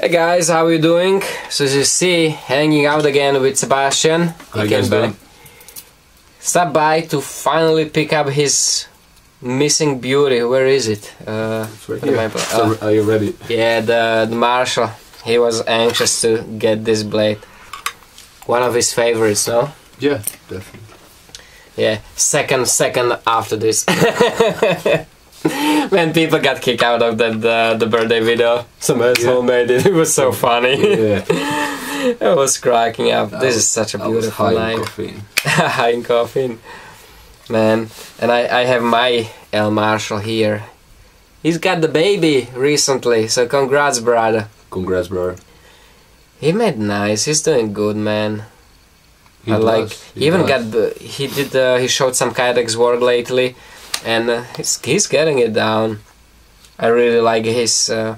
Hey guys, how are you doing? So as you see, hanging out again with Sebastian. How He you guys came back- Stop by to finally pick up his missing beauty. Where is it? Uh, It's right. So, oh, are you ready? yeah, the, the Marshall. He was anxious to get this blade. One of his favorites, no? Yeah, definitely. Yeah, second, second after this. when people got kicked out of that uh, the birthday video, some asshole made it. It was so funny. Yeah, I was cracking up. I this was- is such a I was beautiful high in caffeine. high in caffeine, man. And I, I have my El Marshall here. He's got the baby recently, so congrats, brother. Congrats, brother. He made nice. He's doing good, man. He I like. does, He, even does. got the. He did. Uh, he showed some Kydex work lately, and uh, he's he's getting it down. I really like his uh,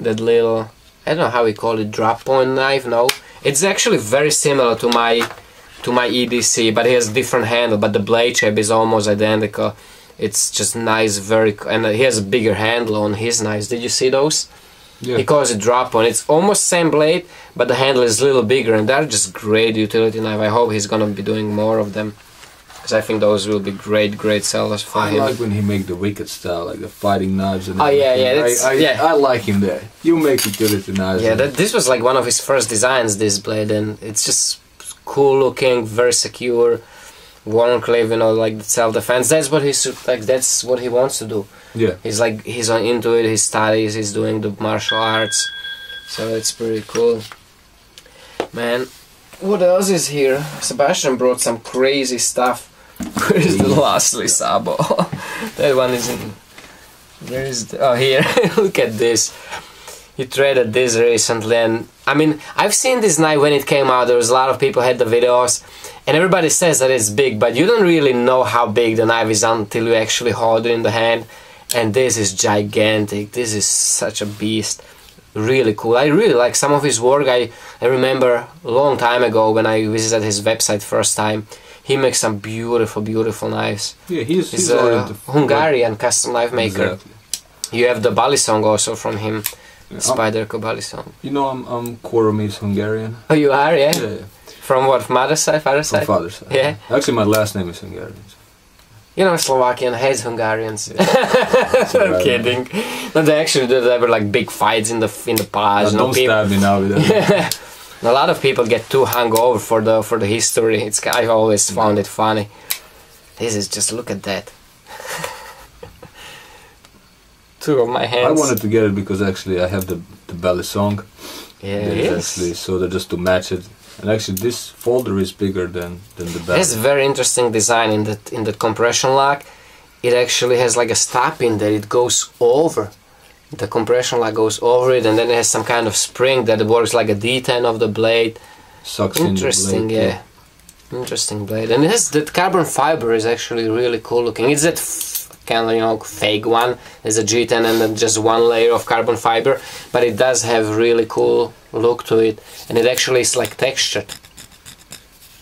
that little. I don't know how we call it drop point knife. No, it's actually very similar to my to my EDC, but he has different handle. But the blade shape is almost identical. It's just nice, very, and he has a bigger handle on his knives. Did you see those? Yeah. He calls it drop point. It's almost same blade, but the handle is a little bigger, and they're just great utility knife. I hope he's gonna be doing more of them, because I think those will be great, great sellers for I him. like when he make the wicked style, like the fighting knives and Oh, yeah, yeah, I, I, yeah. I like him there. You make utility knives. yeah, that, this was like one of his first designs. This blade, and it's just cool looking, very secure. Wharncliffe, you know, like self defense. That's what he's like. That's what he wants to do. yeah. He's like he's on into it. He studies. He's doing the martial arts, so it's pretty cool. Man, what else is here? Sebastian brought some crazy stuff. Where is the lastly sabo? that one is in. Where is the, oh here? Look at this. He traded this recently, and I mean I've seen this knife when it came out. There was a lot of people had the videos, and everybody says that it's big, but you don't really know how big the knife is until you actually hold it in the hand. And this is gigantic. This is such a beast. Really cool. I really like some of his work. I, I remember a long time ago when I visited his website first time. He makes some beautiful, beautiful knives. Yeah, he's, He's he's a. Hungarian custom knife maker. Exactly. You have the Balisong also from him, Yeah, Spider Balisong. you know, I'm, I'm Koromis Hungarian. Oh, you are, yeah? Yeah, yeah. From what, mother's side, father's From side? father's side. Yeah. Actually, my last name is Hungarian. so- You know, Slovakian hates Hungarians. I'm kidding. No, they actually did were like big fights in the in the past. Uh, don't people- stab me now with that. a lot of people get too hungover for the for the history. It's I always found it funny. This is just look at that. Two of my hands. I wanted to get it because actually I have the the balisong. Yeah, That it is actually so that just to match it. And actually, this folder is bigger than than the belly. It's very interesting design in that in the compression lock. It actually has like a stop in that it goes over. The compression like goes over it, and then it has some kind of spring that works like a D10 of the blade. Sucks in Interesting, blade, yeah. Interesting blade, and it has that carbon fiber is actually really cool looking. It's that f- kind of you know fake one. There's a G10 and then just one layer of carbon fiber, but it does have really cool look to it, and it actually is like textured.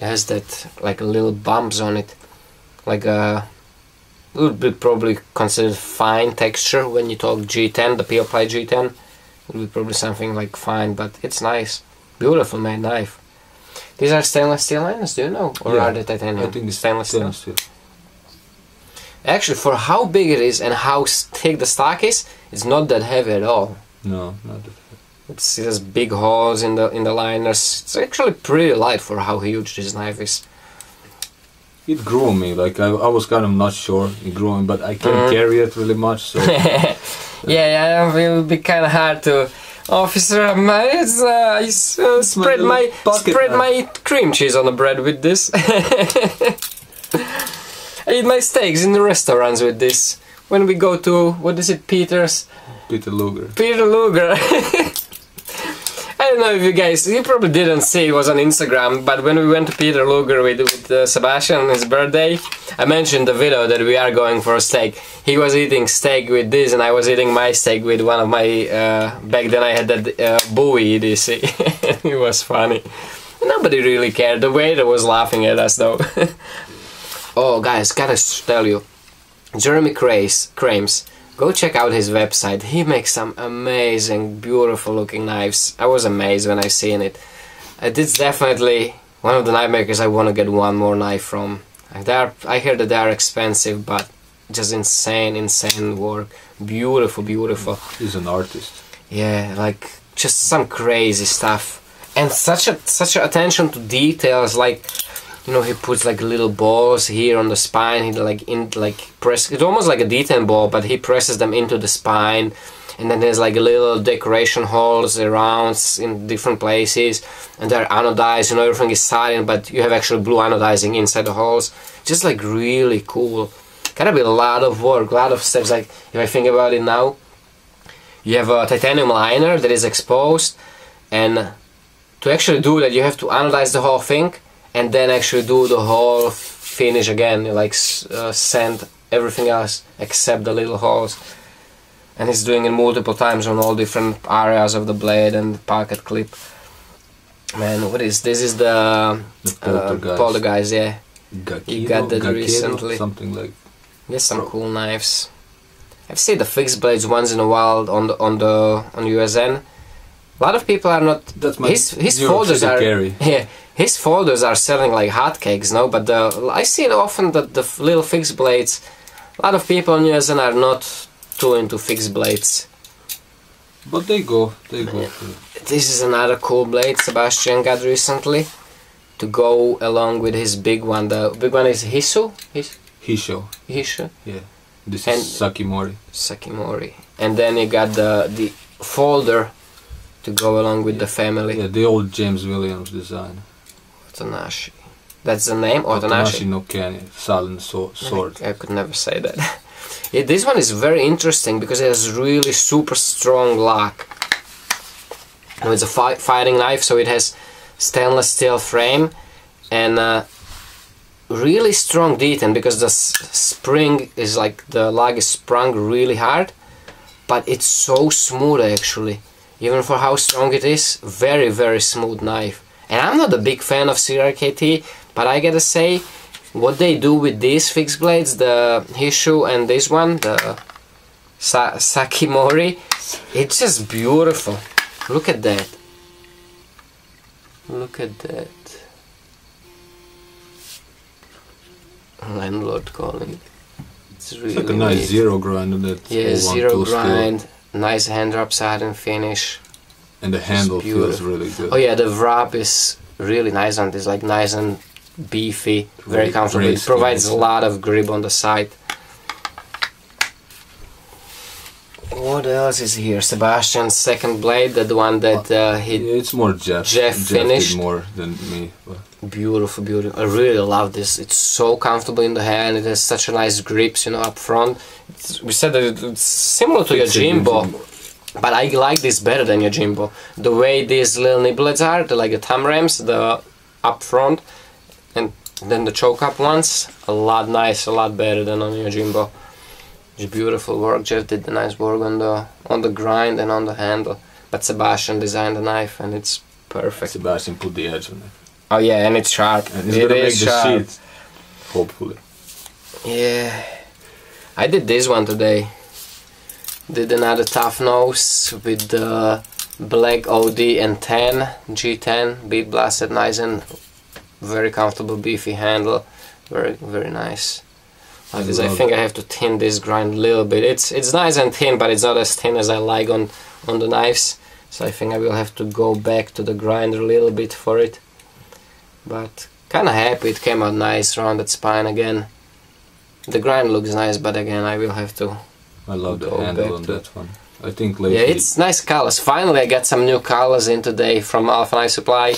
It has that like little bumps on it, like a would be probably considered fine texture when you talk G10, the P Ply G10. It would be probably something like fine, but it's nice, beautiful made knife. These are stainless steel liners, do you know? Or Yeah, are they titanium? I think it's stainless steel. stainless steel. Actually, for how big it is and how thick the stock is, it's not that heavy at all. No, not that. It's, it has big holes in the in the liners. It's actually pretty light for how huge this knife is. It grew on me. Like I, I was kind of not sure it grew on, me, but I can't Mhm. carry it really much. So yeah, yeah, it would be kind of hard to. Officer, um, it's, uh, I s- uh, spread little my spread my cream cheese on the bread with this. I eat my steaks in the restaurants with this. When we go to what is it, Peter's? Peter Luger. Peter Luger. Don't know if you guys, you probably didn't see it was on Instagram, but when we went to Peter Luger with, with uh, Sebastian on his birthday, I mentioned the video that we are going for a steak. He was eating steak with this, and I was eating my steak with one of my. Uh, back then I had that uh, Bowie EDC. it was funny. Nobody really cared. The waiter was laughing at us though. oh, guys, gotta tell you, Jeremy Crace, Krammes go check out his website. He makes some amazing, beautiful looking knives. I was amazed when I seen it. It's definitely one of the knife makers I want to get one more knife from. They are, I hear that they are expensive, but just insane, insane work. Beautiful, beautiful. He's an artist. Yeah, like just some crazy stuff, and such a such a attention to details. Like, you know, he puts like little balls here on the spine. He like in like press. It's almost like a detent ball, but he presses them into the spine, and then there's like a little decoration holes around in different places, and they're anodized. You know, everything is silent, but you have actually blue anodizing inside the holes. Just like really cool. Gotta be a lot of work, a lot of steps. Like if I think about it now, you have a titanium liner that is exposed and to actually do that you have to anodize the whole thing and then actually do the whole finish again like uh, sand everything else except the little holes and he's doing it multiple times on all different areas of the blade and pocket clip man what is this is the, The uh, poltergeist. poltergeist yeah Gakido, You got that Gakido, recently. Something like Yes, some cool knives. I've seen the fixed blades once in a while on the on the on USN. A lot of people are not. that's my his his folders are carry. yeah. His folders are selling like hotcakes, no. But the I see it often that the little fixed blades. A lot of people on USN are not too into fixed blades. But they go, they go. This is another cool blade Sebastian got recently to go along with his big one. The big one is Hisu. His Hisho. Hisshou. This And- is Sakimori. Sakimori. And then you got the the folder to go along with the family. Yeah, the old James Williams design. Otanashi. That's the name? Otanashi Otanashi. no Kenny, silent so- sword. I could never say that. yeah, this one is very interesting because it has really super strong lock. Now, It's a fi- fighting knife, so it has stainless steel frame and uh, really strong detent because the s- spring is like the lug is sprung really hard, but it's so smooth actually. Even for how strong it is, very very smooth knife. And I'm not a big fan of CRKT, but I gotta say, what they do with these fixed blades, the Hisshou and this one, the Sa- Sakimori, it's just beautiful. Look at that. Look at that. Landlord calling. It's really It's like a nice neat. zero grind and that Yeah, zero grind, nice hand drop satin finish. And the handle feels really good. Oh yeah, the wrap is really nice and it's like nice and beefy, very comfortable. It provides a lot of grip on the side. What else is here? Sebastian's second blade, the one that uh, he Yeah, it's more Jeff. Jeff finished. did more than me. But Beautiful, beautiful. I really love this. It's so comfortable in the hand. It has such a nice grips, you know, up front. It's, we said that it's similar to It's a Jimbo, Jimbo. But I like this better than your Jimbo. The way these little niblets are, the, like the thumb ramps, the up front, and then the choke up ones, a lot nice, a lot better than on your Jimbo. It's beautiful work. Jeff did the nice work on the on the grind and on the handle, but Sebastian designed the knife, and it's perfect. Sebastian put the edge on it. Oh yeah, and it's sharp. And It is sharp. sheet. Hopefully. Yeah, I did this one today. Did another tough nose with the black OD and 10 G10 bead blasted nice and very comfortable beefy handle. Very very nice. Like I this, I think I have to thin this grind a little bit. It's it's nice and thin, but it's not as thin as I like on on the knives. So I think I will have to go back to the grinder a little bit for it. But kind of happy it came out nice rounded spine again. The grind looks nice, but again I will have to. I love the handle on to- that one. I think lately Yeah, it's nice colors. Finally, I got some new colors in today from Alpha Knife Supply.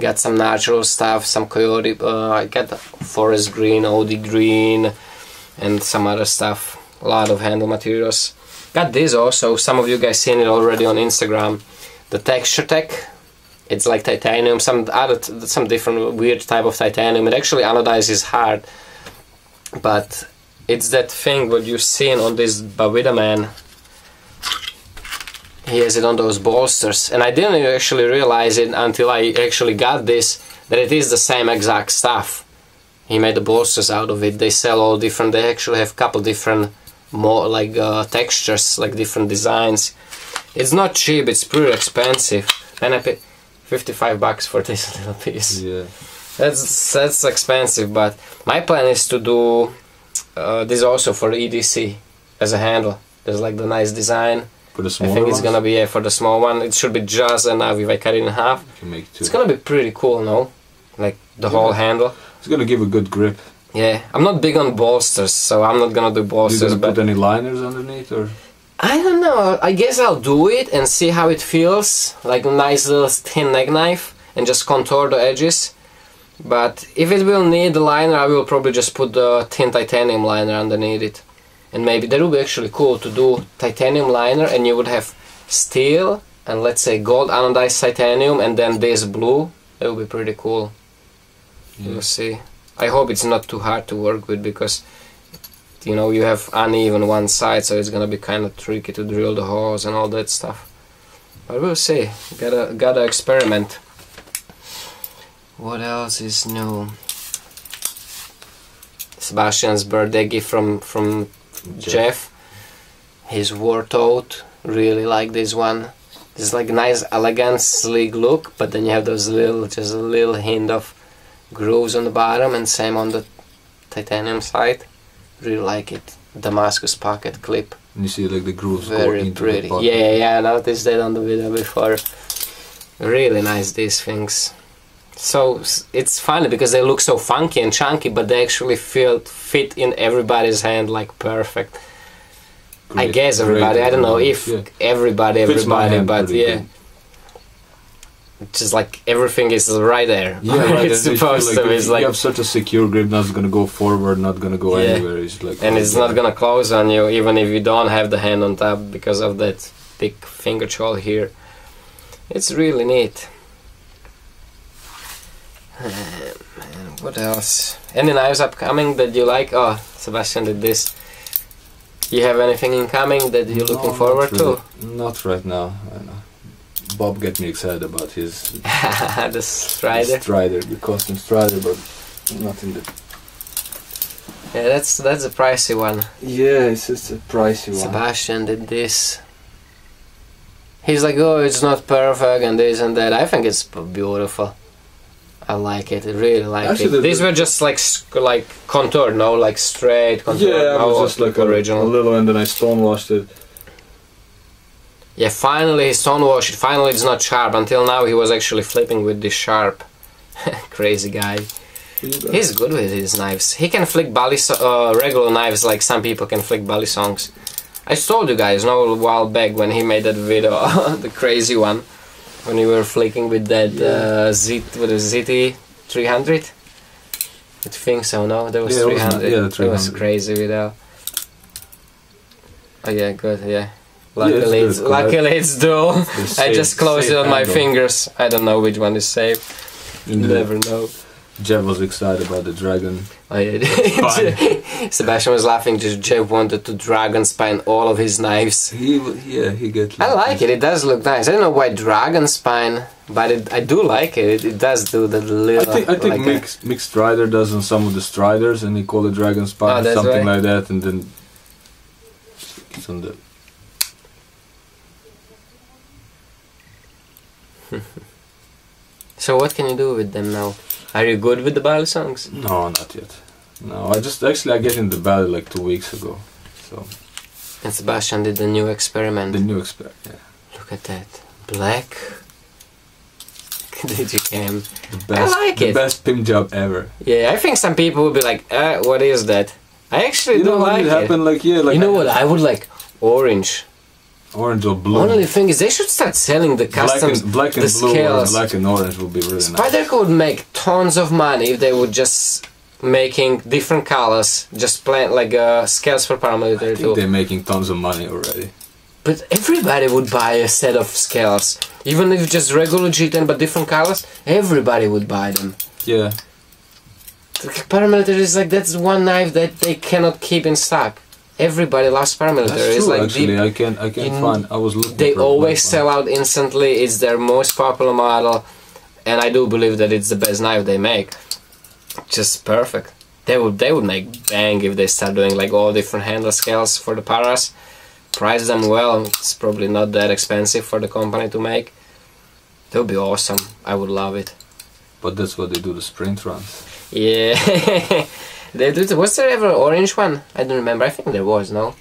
Got some natural stuff, some coyote. Uh, I got forest green, OD green, and some other stuff. A lot of handle materials. Got this also. Some of you guys seen it already on Instagram. The Texture Tech. It's like titanium, some other, t- some different weird type of titanium. It actually anodizes hard, but it's that thing what you've seen on this Bavida man he has it on those bolsters and I didn't actually realize it until I actually got this that it is the same exact stuff he made the bolsters out of it they sell all different they actually have couple different more like uh, textures, like different designs. It's not cheap. It's pretty expensive, and I paid 55 bucks for this little piece. Yeah. That's that's expensive, but my plan is to do uh, this also for EDC as a handle. There's like the nice design. For the I smaller think it's ones, gonna be yeah, for the small one. It should be just enough if I cut it in half. you can make two. It's gonna be pretty cool, no? Like the whole handle. It's gonna give a good grip. Yeah, I'm not big on bolsters, so I'm not gonna do You bolsters. gonna But put any liners underneath or? I don't know. I guess I'll do it and see how it feels. Like a nice little thin neck knife and just contour the edges. But if it will need the liner, I will probably just put the thin titanium liner underneath it. And maybe that would be actually cool to do titanium liner and you would have steel and let's say gold anodized titanium and then this blue. That would be pretty cool. Yeah. We'll see. I hope it's not too hard to work with because you know you have uneven one side, so it's gonna be kind of tricky to drill the holes and all that stuff. But we'll see. Gotta gotta experiment. What else is new? Sebastian's birthday gift from from Jeff. His Warthog. Really like this one. It's like nice, elegant, sleek look, but then you have those little, just a little hint of grooves on the bottom, and same on the titanium side. Really like it. Damascus pocket clip. And you see like the grooves Very into pretty. Yeah, yeah, I noticed that on the video before. Really nice these things. So it's funny because they look so funky and chunky, but they actually feel fit in everybody's hand like perfect. I Great- guess great everybody. I don't know if Yeah. everybody, everybody, but yeah, good. just like everything is right there. Yeah, right. it's you supposed like to. you- It's you like have such a secure grip. Not gonna go forward. Not gonna go Yeah. anywhere. It's like and oh it's not gonna close on you even if you don't have the hand on top because of that big finger choil here it's really neat and what else any knives upcoming that you like oh sebastian did this you have anything incoming that you're looking forward really. Not right now. I know. Bob get me excited about his the strider Strider, the custom Strider, but not in the. yeah that's that's a pricey one Yeah, it's just a pricey one. Sebastian did this. He's like, oh, it's not perfect and this and that. I think it's beautiful. I like it. I really like Actually, it. the- These were just like like contour, no, like straight contour. Yeah, it was just like a, a little, and then I stonewashed it. yeah, finally he stonewash it. Finally, it's not sharp. Until now, he was actually flipping with the sharp. Crazy guy. He's good with his knives. He can flick balisong, uh, regular knives like some people can flick balisongs. I told you guys no a while back when he made that video, the crazy one, when you were flicking with that uh, Z, what is it, ZT 300. I think so. No, that was Yeah, it was 300. not- yeah, the That was crazy video. Oh yeah, good. Yeah. Yeah, it's Luckily, good, luckily it's dual. I just closed it on my handle. fingers. I don't know which one is safe. You never know. Jeff was excited about the dragon. Oh yeah. Sebastian was laughing. Just Jeff wanted to dragon spine all of his knives. He, yeah, he get. I like it. It does look nice. I don't know why dragon spine, but it, I do like it. It, it does do the I little. think I think like mixed Mick Strider does on some of the striders, and he call it dragon spine, Oh, that's something right. like that, and then it's on the. So what can you do with them now? Are you good with the balisongs? No, not yet. No, I just actually I get in the valley like two weeks ago, so And Sebastian did the new experiment. the new experiment. Yeah, Look at that, black. did you cam? the best, like the it. best pimp job ever. Yeah, I think some people would be like, uh, what is that? I actually You do know like it happened? Like yeah, like you know what? I would like orange. Orange or blue. Only thing is, they should start selling the black and black and the blue scales. black and orange would be really nice. Spyderco would make tons of money if they would just making different colors, just plant like uh, scales for I paramilitary think too. they're making tons of money already. But everybody would buy a set of scales, even if just regular G10 but different colors. Everybody would buy them. Yeah, The paramilitary is like that's one knife that they cannot keep in stock. Everybody loves paramilitary. that's true. like actually, the- I can I can in- find. I was looking. they always sell out instantly. It's their most popular model, and I do believe that it's the best knife they make. Just perfect. they would they would make bang if they start doing like all different handle scales for the paras. Price them well. It's probably not that expensive for the company to make. That would be awesome. I would love it. But that's what they do the sprint runs. Yeah. Was there ever orange one? I don't remember. I think there was. No.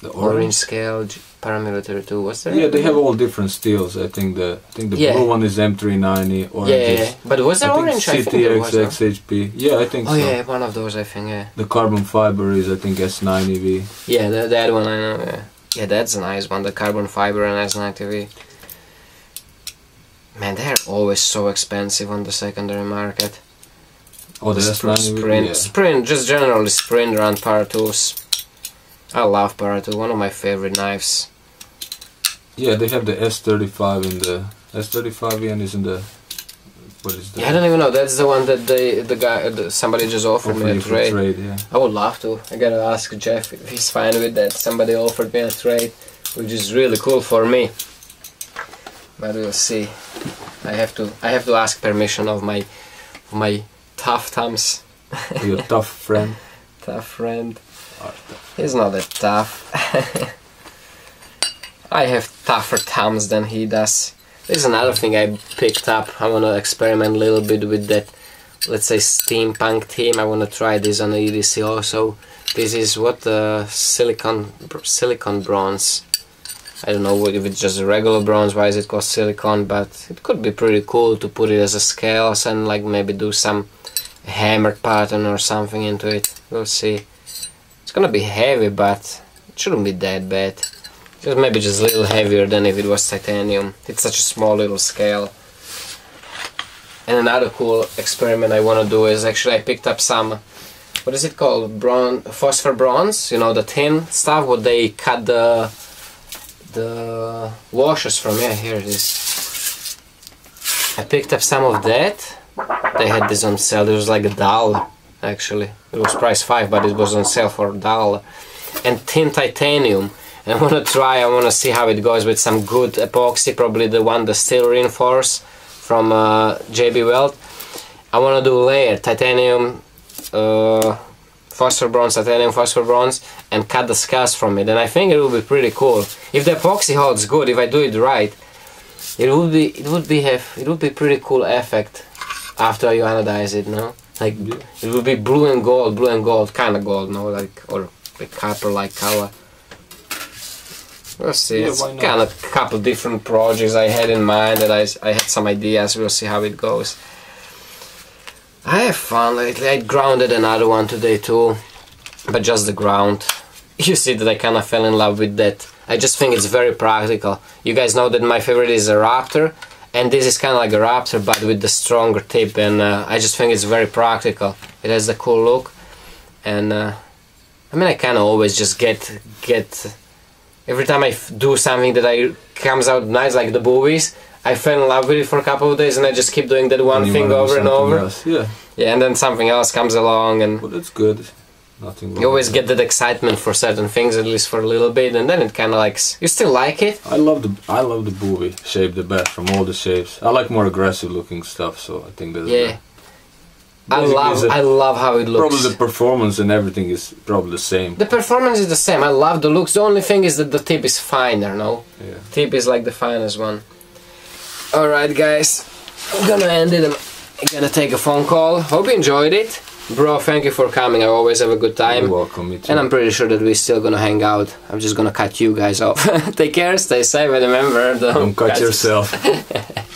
The Orange, scale G- paramilitary too. Was there? Yeah, they have all different steels. I think the I think the Yeah. blue one is M390. Orange Yeah, yeah, yeah. But was there I orange? I think there was. CTX? XHP. Yeah, I think Oh so. yeah, one of those. I think. Yeah. The carbon fiber is I think S90V. Yeah, that, that one I know. Yeah. yeah, that's a nice one. The carbon fiber and S90V. Man, they're always so expensive on the secondary market. Oh, the S90V. sprint, Yeah. sprint, just generally sprint run para tools. I love para tool. One of my favorite knives. yeah, they have the S35 in the S35 and is in the what is that? Yeah, I don't even know. That's the one that they, the guy, the, somebody just offered Offer me a trade. trade, yeah. I would love to. I gotta ask Jeff if he's fine with that. Somebody offered me a trade, which is really cool for me. But we'll see. I have to. I have to ask permission of my, of my tough thumbs, Your tough friend. tough friend. Arta. He's not that tough. I have tougher thumbs than he does. There's another thing I picked up. I wanna experiment a little bit with that. Let's say steampunk theme. I wanna try this on the EDC also. This is what the silicon silicon bronze. I don't know what- if it's just a regular bronze. Why is it called silicon? But it could be pretty cool to put it as a scales and like maybe do some hammered pattern or something into it. We'll see. It's gonna be heavy, but it shouldn't be that bad. Just maybe just a little heavier than if it was titanium. It's such a small little scale. And another cool experiment I wanna do is actually I picked up some, what is it called? Bron phosphor bronze. You know the tin stuff. What they cut the the washers from. Yeah, here it is. I picked up some of that. They had this on sale. It was like a dollar actually. It was price five, but it was on sale for a dollar. And tin titanium. I want to try. I want to see how it goes with some good epoxy. Probably the one the steel reinforce from uh, JB Weld. I want to do layer titanium, uh, phosphor bronze, titanium phosphor bronze, and cut the scars from it. And I think it will be pretty cool. If the epoxy holds good, if I do it right, it would be it would be have it would be pretty cool effect after you anodize it. No, like it would be blue and gold, blue and gold, kind of gold, no, like or like copper like color. We'll see. Yeah, it's kind of a couple different projects I had in mind that I I had some ideas. We'll see how it goes. I have fun lately. I grounded another one today too, but just the ground. You see that I kind of fell in love with that. I just think it's very practical. You guys know that my favorite is a Raptor, and this is kind of like a Raptor but with the stronger tip, and uh, I just think it's very practical. It has the cool look, and uh, I mean I kind of always just get get every time I f- do something that I comes out nice like the boobies. I fell in love with it for a couple of days, and I just keep doing that one thing over and over. else. Yeah, Yeah, and then something else comes along, and but that's good. Nothing wrong. you always get that excitement for certain things, at least for a little bit, and then it kind of like you still like it. I love the I love the booby shape the best from all the shapes. I like more aggressive looking stuff, so I think that's Yeah, I love a- I love how it looks. probably the performance and everything is probably the same. The performance is the same. I love the looks. The only thing is that the tip is finer. No, Yeah. tip is like the finest one. All right, guys, I'm gonna end it. I'm gonna take a phone call. Hope you enjoyed it, bro. Thank you for coming. I always have a good time. You're welcome. Me too. And I'm pretty sure that we're still gonna hang out. I'm just gonna cut you guys off. Take care, stay safe, and remember, don't, Don't cut yourself.